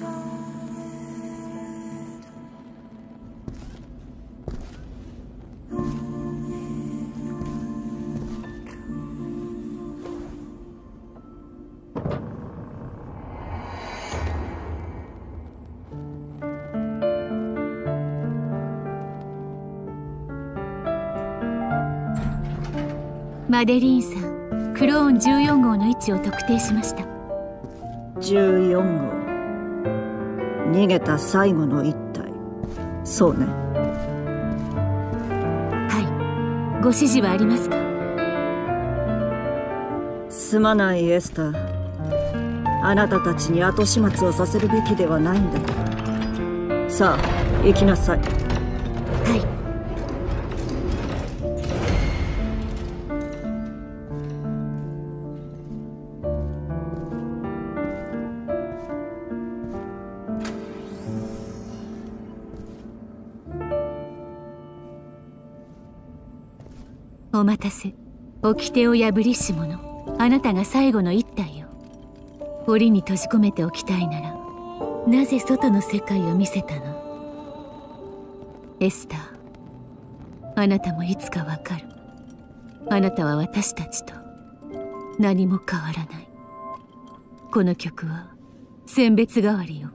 マデリーンさんクローン14号の位置を特定しました。14号。逃げた最後の一体。そうね。はい。ご指示はありますか？すまないエスター。あなたたちに後始末をさせるべきではないんださあ行きなさい。はいお待たせ。掟を破りし者。あなたが最後の一体よ。檻に閉じ込めておきたいならなぜ外の世界を見せたの？エスター。あなたもいつかわかる。あなたは私たちと。何も変わらない。この曲は選別代わりよ。